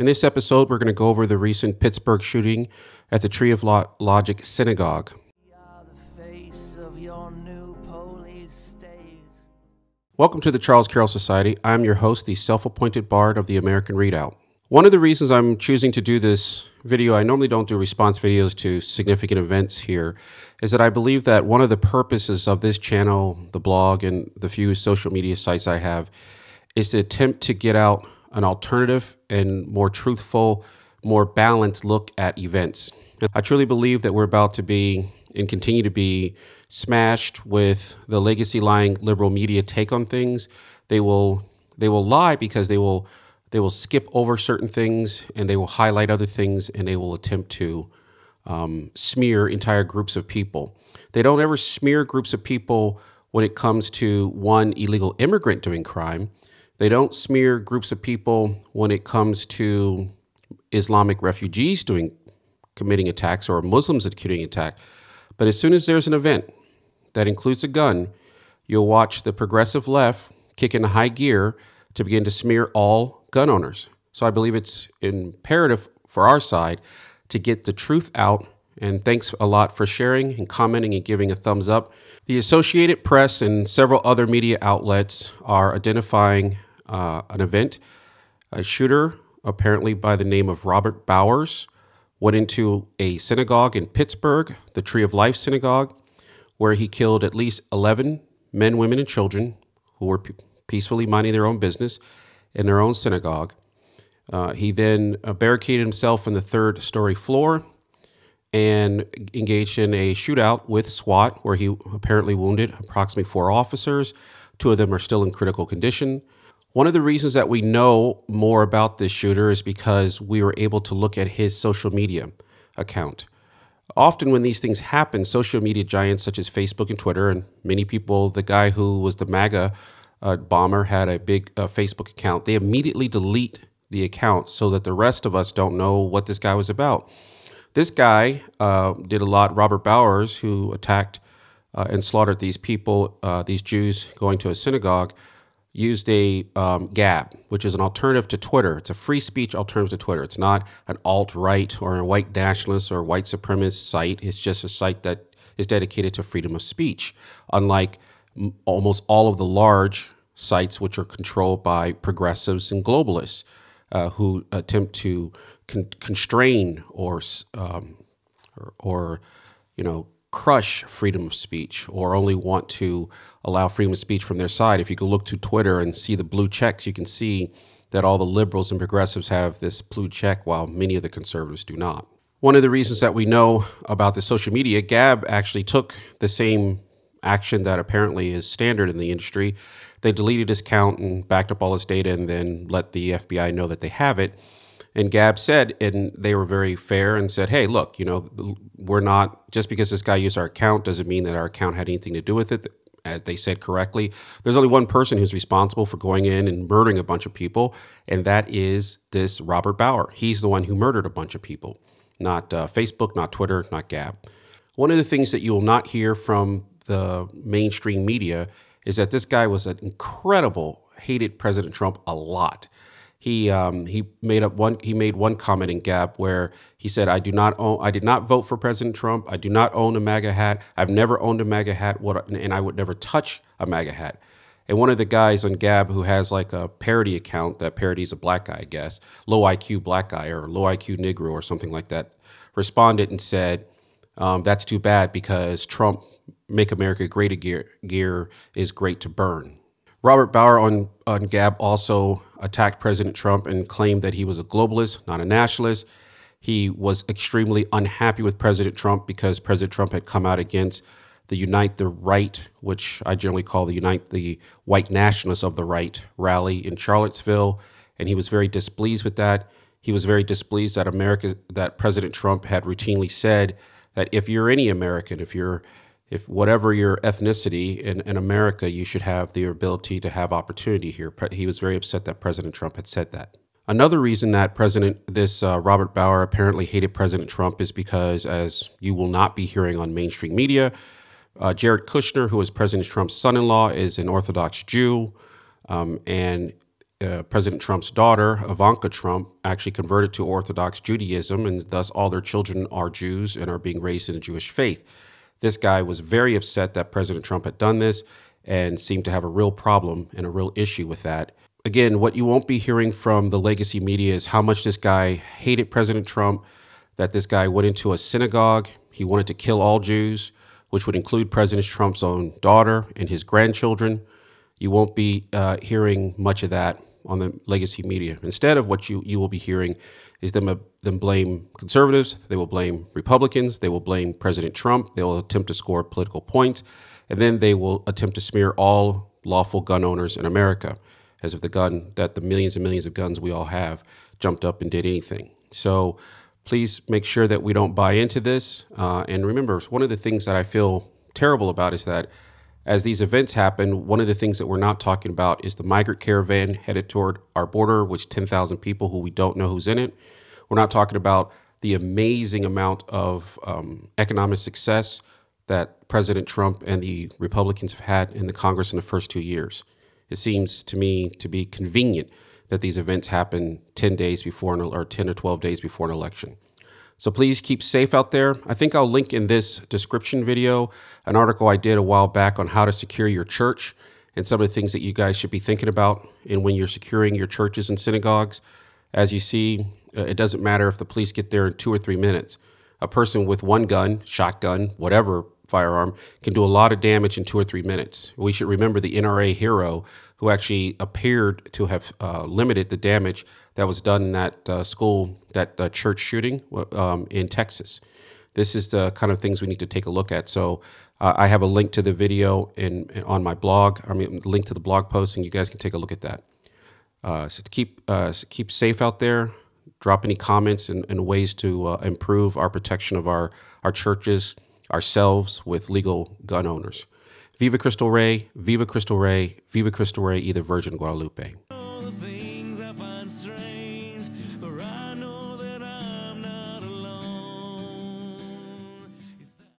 In this episode, we're going to go over the recent Pittsburgh shooting at the Tree of Lo- Logic Synagogue. Welcome to the Charles Carroll Society. I'm your host, the self appointed bard of the American Redoubt. One of the reasons I'm choosing to do this video, I normally don't do response videos to significant events here, is that I believe that one of the purposes of this channel, the blog, and the few social media sites I have is to attempt to get out an alternative and more truthful, more balanced look at events. I truly believe that we're about to be and continue to be smashed with the legacy lying liberal media take on things. They will they will lie because they will they will skip over certain things and they will highlight other things and they will attempt to um, smear entire groups of people. They don't ever smear groups of people when it comes to one illegal immigrant doing crime. They don't smear groups of people when it comes to Islamic refugees doing committing attacks or Muslims committing attack. But as soon as there's an event that includes a gun, you'll watch the progressive left kick into high gear to begin to smear all gun owners. So I believe it's imperative for our side to get the truth out. And thanks a lot for sharing and commenting and giving a thumbs up. The Associated Press and several other media outlets are identifying uh, an event. A shooter, apparently by the name of Robert Bowers, went into a synagogue in Pittsburgh, the Tree of Life Synagogue, where he killed at least 11 men, women, and children who were peacefully minding their own business in their own synagogue. Uh, he then uh, barricaded himself in the third story floor and engaged in a shootout with SWAT, where he apparently wounded approximately four officers. Two of them are still in critical condition. One of the reasons that we know more about this shooter is because we were able to look at his social media account. Often, when these things happen, social media giants such as Facebook and Twitter, and many people, the guy who was the MAGA uh, bomber had a big uh, Facebook account, they immediately delete the account so that the rest of us don't know what this guy was about. This guy uh, did a lot, Robert Bowers, who attacked uh, and slaughtered these people, uh, these Jews going to a synagogue used a um, Gab, which is an alternative to Twitter. It's a free speech alternative to Twitter. It's not an alt right or a white nationalist or white supremacist site. It's just a site that is dedicated to freedom of speech, unlike m- almost all of the large sites which are controlled by progressives and globalists uh, who attempt to con- constrain or, um, or, or, you know, crush freedom of speech or only want to allow freedom of speech from their side. If you go look to Twitter and see the blue checks, you can see that all the liberals and progressives have this blue check while many of the conservatives do not. One of the reasons that we know about the social media, Gab actually took the same action that apparently is standard in the industry. They deleted his account and backed up all his data and then let the FBI know that they have it. And Gab said, and they were very fair and said, hey, look, you know, we're not, just because this guy used our account doesn't mean that our account had anything to do with it. As they said correctly, there's only one person who's responsible for going in and murdering a bunch of people, and that is this Robert Bauer. He's the one who murdered a bunch of people, not uh, Facebook, not Twitter, not Gab. One of the things that you will not hear from the mainstream media is that this guy was an incredible, hated President Trump a lot he um, he made up one he made one comment in Gab where he said I do not own I did not vote for President Trump. I do not own a MAGA hat. I've never owned a MAGA hat. What and I would never touch a MAGA hat. And one of the guys on Gab who has like a parody account that parodies a black guy I guess low IQ black guy or low IQ Negro or something like that responded and said um, that's too bad because Trump make America great again gear is great to burn Robert Bauer on, on Gab also attacked President Trump and claimed that he was a globalist, not a nationalist. He was extremely unhappy with President Trump because President Trump had come out against the Unite the Right, which I generally call the Unite the White Nationalists of the Right rally in Charlottesville. And he was very displeased with that. He was very displeased that America, that President Trump had routinely said that if you're any American, if you're if whatever your ethnicity in, in America, you should have the ability to have opportunity here. He was very upset that President Trump had said that. Another reason that President this uh, Robert Bauer apparently hated President Trump is because, as you will not be hearing on mainstream media, uh, Jared Kushner, who is President Trump's son-in-law, is an Orthodox Jew, um, and uh, President Trump's daughter, Ivanka Trump, actually converted to Orthodox Judaism, and thus all their children are Jews and are being raised in the Jewish faith. This guy was very upset that President Trump had done this and seemed to have a real problem and a real issue with that. Again, what you won't be hearing from the legacy media is how much this guy hated President Trump, that this guy went into a synagogue, he wanted to kill all Jews, which would include President Trump's own daughter and his grandchildren. You won't be uh, hearing much of that on the legacy media. Instead of what you, you will be hearing is them, uh, them blame conservatives, they will blame Republicans, they will blame President Trump, they will attempt to score political points, and then they will attempt to smear all lawful gun owners in America as if the gun that the millions and millions of guns we all have jumped up and did anything. So please make sure that we don't buy into this. Uh, and remember, one of the things that I feel terrible about is that as these events happen, one of the things that we're not talking about is the migrant caravan headed toward our border, which 10,000 people who we don't know who's in it. We're not talking about the amazing amount of um, economic success that President Trump and the Republicans have had in the Congress in the first two years. It seems to me to be convenient that these events happen 10 days before an, or 10 or 12 days before an election. So please keep safe out there. I think I'll link in this description video an article I did a while back on how to secure your church and some of the things that you guys should be thinking about in when you're securing your churches and synagogues. As you see, uh, it doesn't matter if the police get there in two or three minutes. A person with one gun, shotgun, whatever firearm can do a lot of damage in two or three minutes. We should remember the NRA hero who actually appeared to have uh, limited the damage that was done in that uh, school, that uh, church shooting um, in Texas. This is the kind of things we need to take a look at. So uh, I have a link to the video in, in, on my blog. I mean, link to the blog post, and you guys can take a look at that. Uh, so keep uh, keep safe out there. Drop any comments and, and ways to improve our protection of our our churches, ourselves with legal gun owners. Viva Cristo Rey, Viva Cristo Rey, Viva Cristo Rey, either Virgin Guadalupe.